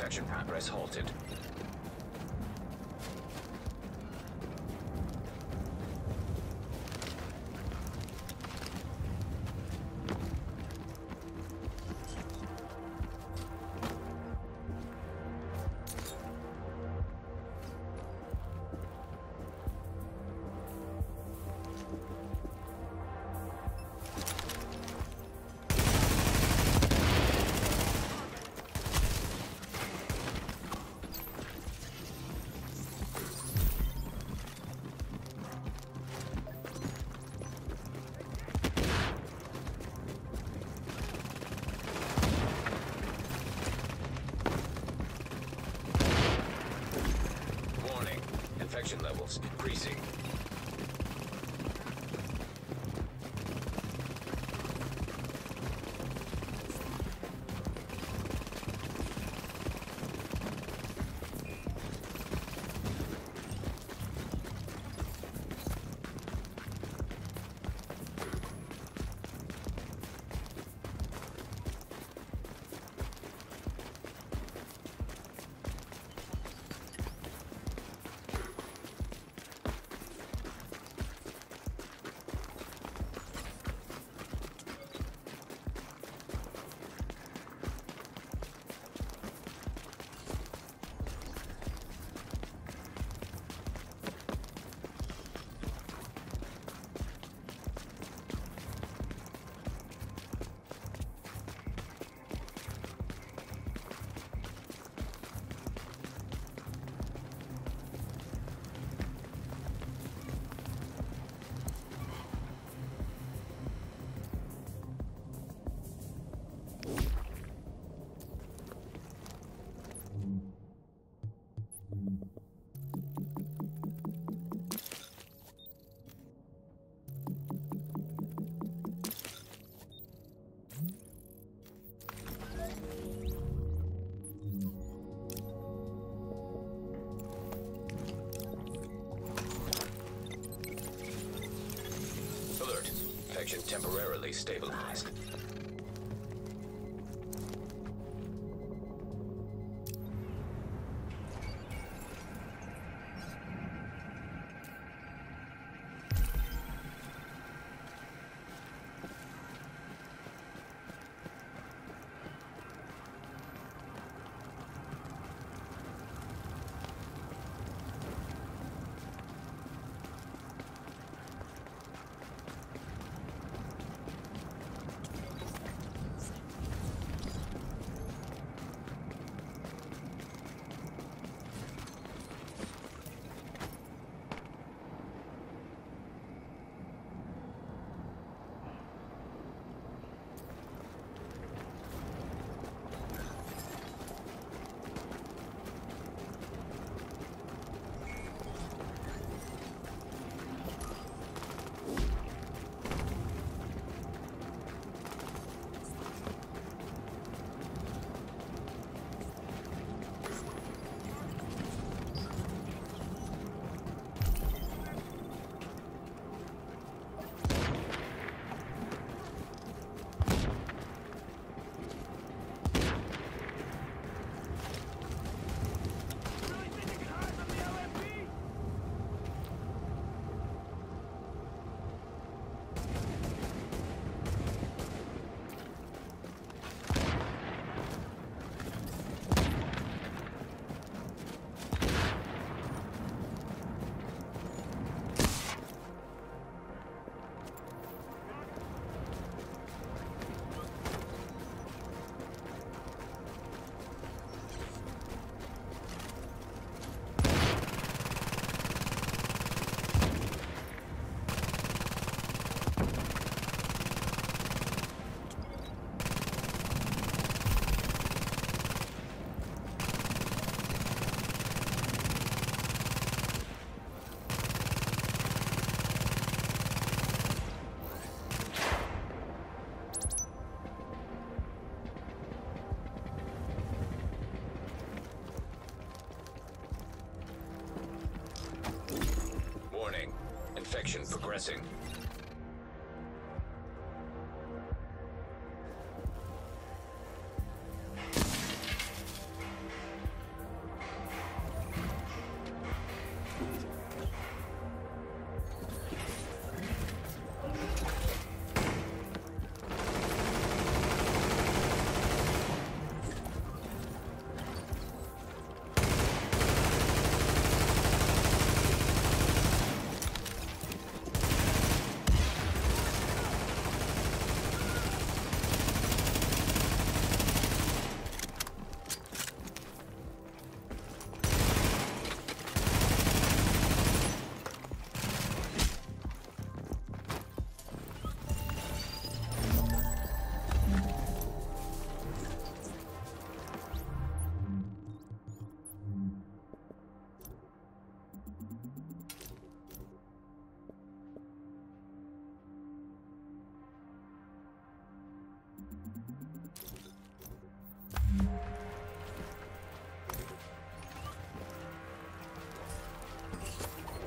Infection progress halted. Increasing. Temporarily stabilized. Progressing.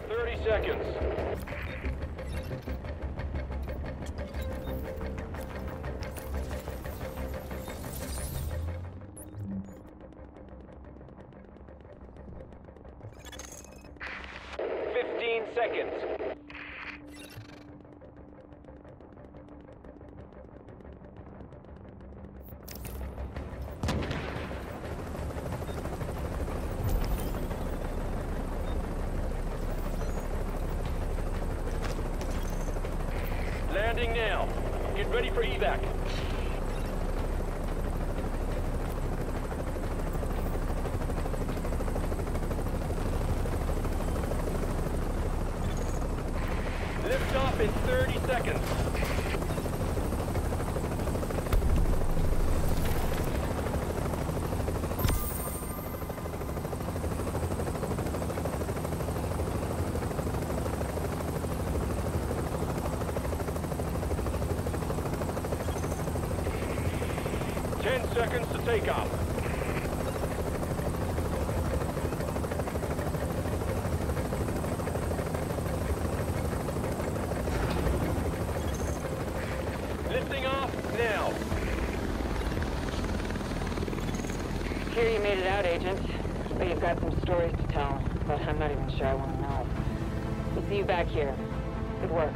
Thirty seconds. Fifteen seconds. Landing now. Get ready for evac. Lift off in 30 seconds. Ten seconds to take off. Lifting off now. Hear you made it out, Agent. But you've got some stories to tell, but I'm not even sure I want to know. We'll see you back here. Good work.